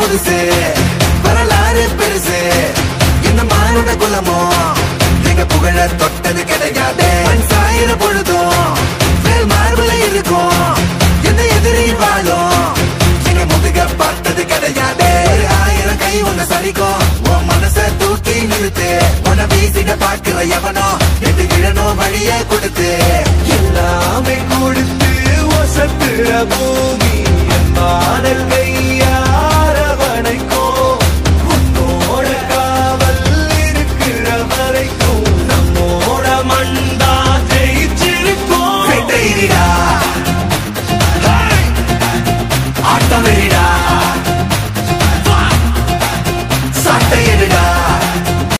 புதுசு வரலாறு பெருசு. இந்த மானுட குலமோ எங்க புகழ தொட்டது கிடையாது சாயிர பொழுதும் மேல் மார்புல இருக்கும். எந்த எதிரி வாழும்? எங்க முதுக பார்த்தது கிடையாது ஒரு ஆயிரம் கை ஒண்ணு சரிக்கும். உன் மனச தூக்கி நிறுத்து. உன வீசிட பார்க்கிற எவனோ எட்டு கிழனோ வழியே கொடுத்து. எல்லாமே கொடுத்து ஒசத்துற பூமி.